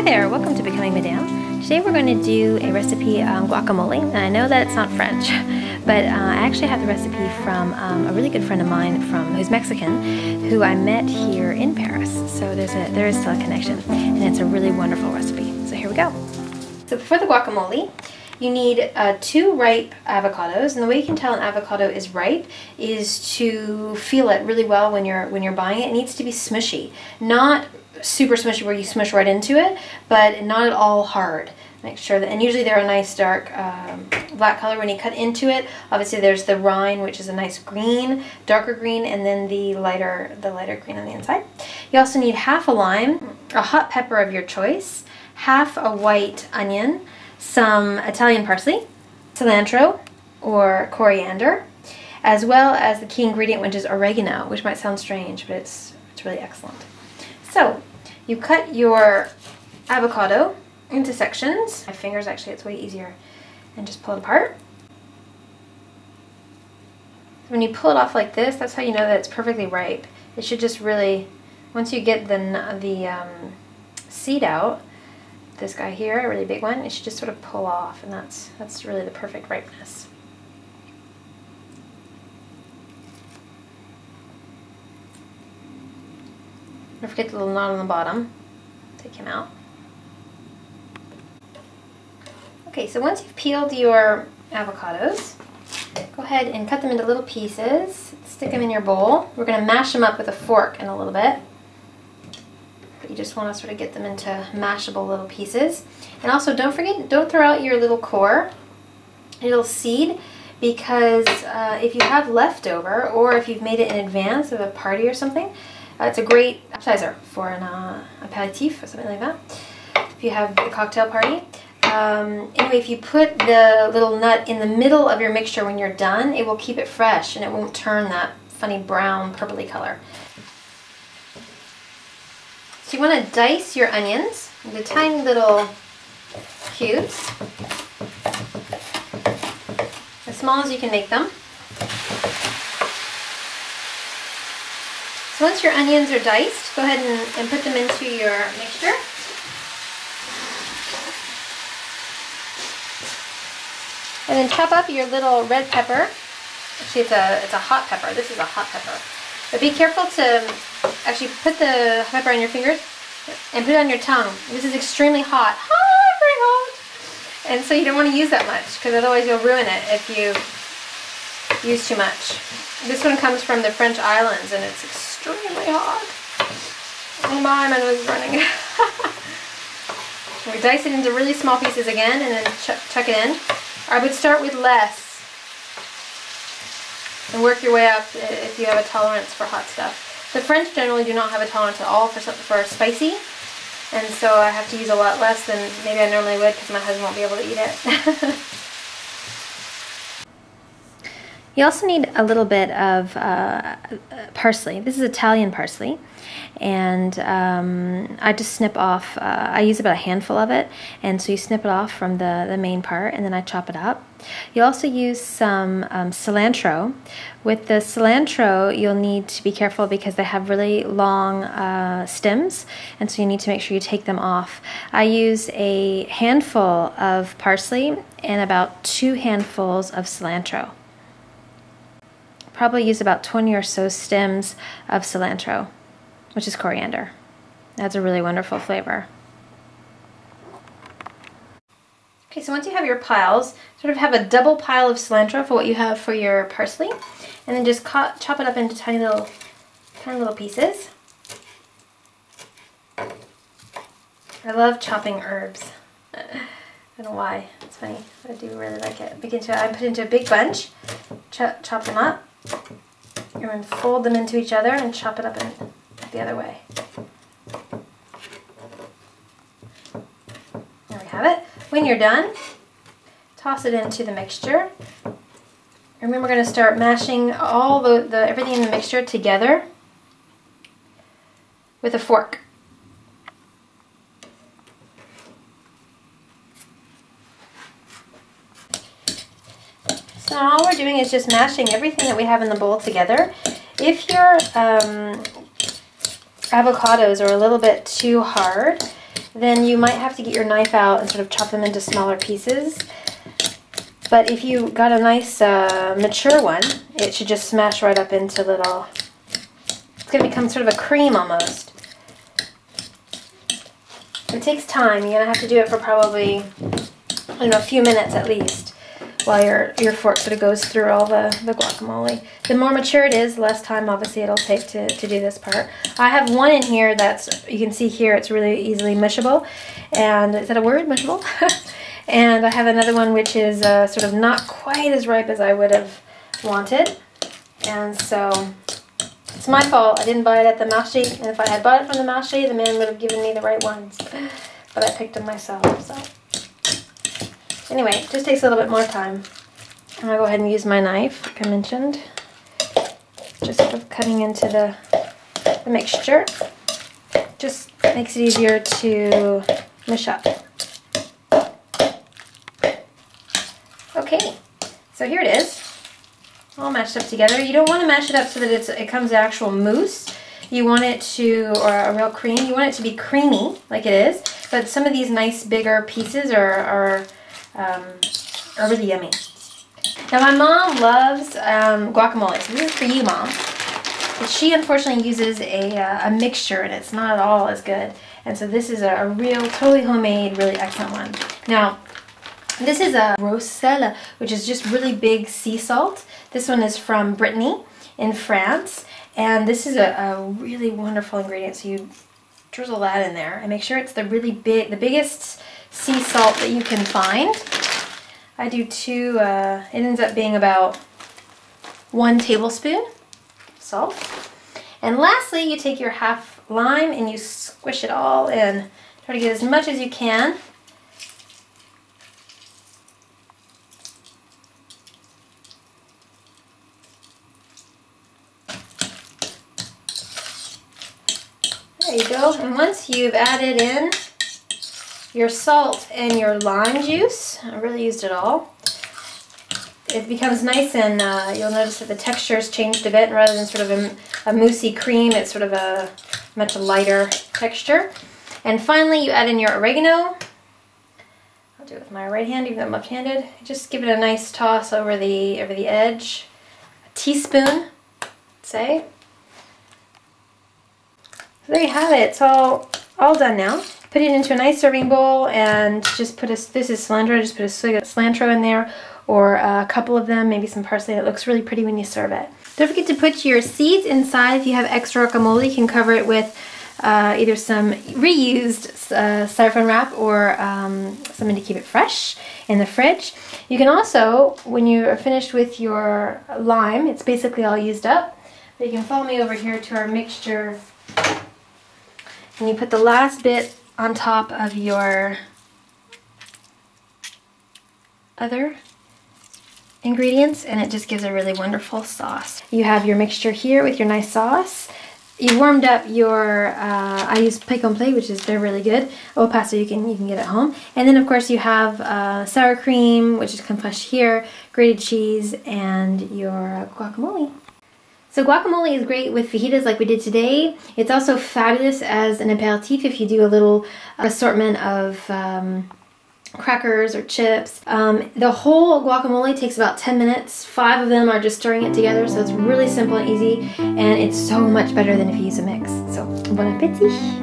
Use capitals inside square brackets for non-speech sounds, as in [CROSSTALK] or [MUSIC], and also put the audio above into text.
Hi there, welcome to Becoming Madame. Today we're going to do a recipe on guacamole, and I know that it's not French, [LAUGHS] but uh, I actually have the recipe from um, a really good friend of mine from who's Mexican, who I met here in Paris. So there's a there is still a connection, and it's a really wonderful recipe. So here we go. So for the guacamole, you need uh, two ripe avocados, and the way you can tell an avocado is ripe is to feel it really well when you're when you're buying it. It needs to be smushy, not super smushy where you smush right into it, but not at all hard. Make sure that, and usually they're a nice dark um, black color when you cut into it. Obviously there's the rind, which is a nice green, darker green, and then the lighter, the lighter green on the inside. You also need half a lime, a hot pepper of your choice, half a white onion, some Italian parsley, cilantro or coriander, as well as the key ingredient, which is oregano, which might sound strange, but it's, it's really excellent. So you cut your avocado into sections. My fingers actually, it's way easier. And just pull it apart. When you pull it off like this, that's how you know that it's perfectly ripe. It should just really, once you get the, the um, seed out, this guy here, a really big one, it should just sort of pull off and that's, that's really the perfect ripeness. Don't forget the little knot on the bottom. Take him out. Okay, so once you've peeled your avocados, go ahead and cut them into little pieces. Stick them in your bowl. We're going to mash them up with a fork in a little bit. But you just want to sort of get them into mashable little pieces. And also don't forget, don't throw out your little core, your little seed, because uh, if you have leftover or if you've made it in advance of a party or something, uh, it's a great appetizer for an uh, aperitif or something like that. If you have a cocktail party. Um, anyway, if you put the little nut in the middle of your mixture when you're done, it will keep it fresh and it won't turn that funny brown purpley color. So you want to dice your onions into tiny little cubes, as small as you can make them. Once your onions are diced, go ahead and, and put them into your mixture. And then chop up your little red pepper. Actually, it's a, it's a hot pepper. This is a hot pepper. But be careful to actually put the pepper on your fingers and put it on your tongue. This is extremely hot. Hot, very hot. And so you don't want to use that much because otherwise you'll ruin it if you use too much. This one comes from the French islands and it's extremely hot. And man was running. [LAUGHS] we dice it into really small pieces again and then ch chuck it in. I would start with less and work your way up uh, if you have a tolerance for hot stuff. The French generally do not have a tolerance at all for, for spicy, and so I have to use a lot less than maybe I normally would because my husband won't be able to eat it. [LAUGHS] You also need a little bit of uh, parsley. This is Italian parsley. And um, I just snip off, uh, I use about a handful of it. And so you snip it off from the, the main part and then I chop it up. You also use some um, cilantro. With the cilantro, you'll need to be careful because they have really long uh, stems, and so you need to make sure you take them off. I use a handful of parsley and about two handfuls of cilantro probably use about 20 or so stems of cilantro, which is coriander. That's a really wonderful flavor. Okay, so once you have your piles, sort of have a double pile of cilantro for what you have for your parsley, and then just chop it up into tiny little, tiny little pieces. I love chopping herbs. I don't know why. It's funny. I do really like it. Begin to I put into a big bunch, chop, chop them up, going to fold them into each other and chop it up in the other way. There we have it. When you're done, toss it into the mixture. And then we're going to start mashing all the, the everything in the mixture together with a fork. So all we're doing is just mashing everything that we have in the bowl together. If your um, avocados are a little bit too hard, then you might have to get your knife out and sort of chop them into smaller pieces. But if you got a nice uh, mature one, it should just smash right up into little, it's going to become sort of a cream almost. It takes time. You're going to have to do it for probably, I don't know, a few minutes at least while your, your fork sort of goes through all the, the guacamole. The more mature it is, less time obviously it'll take to, to do this part. I have one in here that's, you can see here, it's really easily mushable. And is that a word, mushable? [LAUGHS] and I have another one which is uh, sort of not quite as ripe as I would have wanted. And so it's my fault. I didn't buy it at the marché. And if I had bought it from the marché, the man would have given me the right ones. [LAUGHS] But I picked them myself, so. Anyway, it just takes a little bit more time. I'm to go ahead and use my knife, like I mentioned. Just sort of cutting into the, the mixture. Just makes it easier to mush up. Okay, so here it is. All mashed up together. You don't want to mash it up so that it's, it comes actual mousse. You want it to, or a real cream, you want it to be creamy, like it is. But some of these nice bigger pieces are, are um, really yummy. Now my mom loves um, guacamole, so this is for you, Mom. But she unfortunately uses a, uh, a mixture and it's not at all as good. And so this is a, a real, totally homemade, really excellent one. Now, this is a Rosella, which is just really big sea salt. This one is from Brittany in France. And this is a, a really wonderful ingredient. So you drizzle that in there and make sure it's the really big, the biggest sea salt that you can find. I do two, uh, it ends up being about one tablespoon salt. And lastly, you take your half lime and you squish it all in. Try to get as much as you can. There you go. And once you've added in your salt and your lime juice. I really used it all. It becomes nice and uh, you'll notice that the texture has changed a bit. Rather than sort of a, a moussey cream, it's sort of a much lighter texture. And finally, you add in your oregano. I'll do it with my right hand, even though I'm left-handed. Just give it a nice toss over the over the edge. A teaspoon, say. So there you have it. It's all all done now. Put it into a nice serving bowl and just put a, this is cilantro, just put a cilantro in there or a couple of them, maybe some parsley. It looks really pretty when you serve it. Don't forget to put your seeds inside. If you have extra guacamole, you can cover it with uh, either some reused uh, styrofoam wrap or um, something to keep it fresh in the fridge. You can also, when you are finished with your lime, it's basically all used up, but you can follow me over here to our mixture and you put the last bit on top of your other ingredients and it just gives a really wonderful sauce. You have your mixture here with your nice sauce. You warmed up your, uh, I use Pay play, which is, they're really good. Oh, pasta you can, you can get at home. And then of course you have uh, sour cream, which is confessed here, grated cheese, and your guacamole. So guacamole is great with fajitas like we did today. It's also fabulous as an aperitif if you do a little assortment of um, crackers or chips. Um, the whole guacamole takes about 10 minutes. Five of them are just stirring it together, so it's really simple and easy, and it's so much better than if you use a mix. So, bon appetit!